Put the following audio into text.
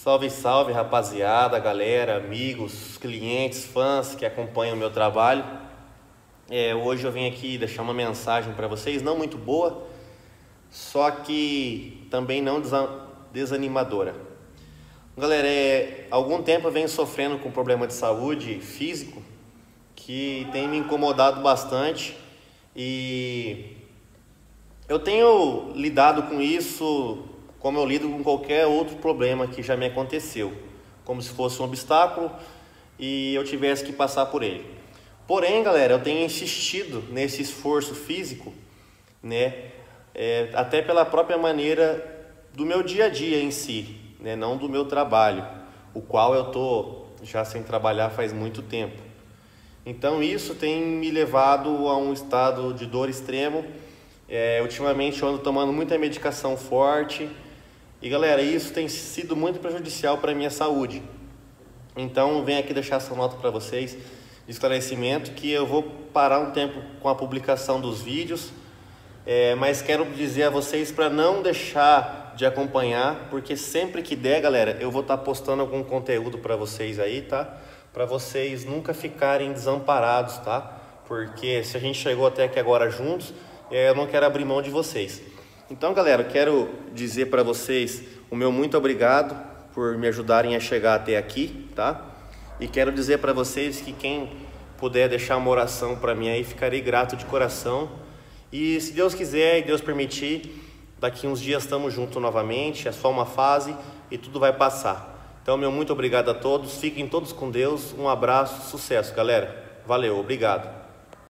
Salve, salve, rapaziada, galera, amigos, clientes, fãs que acompanham o meu trabalho. É, hoje eu vim aqui deixar uma mensagem para vocês, não muito boa, só que também não desanimadora. Galera, é, algum tempo eu venho sofrendo com problema de saúde físico que tem me incomodado bastante e eu tenho lidado com isso como eu lido com qualquer outro problema que já me aconteceu, como se fosse um obstáculo e eu tivesse que passar por ele. Porém, galera, eu tenho insistido nesse esforço físico, né, é, até pela própria maneira do meu dia a dia em si, né, não do meu trabalho, o qual eu tô já sem trabalhar faz muito tempo. Então isso tem me levado a um estado de dor extremo. É, ultimamente eu ando tomando muita medicação forte, e galera, isso tem sido muito prejudicial para a minha saúde. Então, venho aqui deixar essa nota para vocês de esclarecimento que eu vou parar um tempo com a publicação dos vídeos, é, mas quero dizer a vocês para não deixar de acompanhar, porque sempre que der, galera, eu vou estar tá postando algum conteúdo para vocês aí, tá? Para vocês nunca ficarem desamparados, tá? Porque se a gente chegou até aqui agora juntos, é, eu não quero abrir mão de vocês. Então, galera, quero dizer para vocês o meu muito obrigado por me ajudarem a chegar até aqui, tá? E quero dizer para vocês que quem puder deixar uma oração para mim aí, ficarei grato de coração. E se Deus quiser e Deus permitir, daqui uns dias estamos juntos novamente, é só uma fase e tudo vai passar. Então, meu muito obrigado a todos, fiquem todos com Deus, um abraço, sucesso, galera. Valeu, obrigado.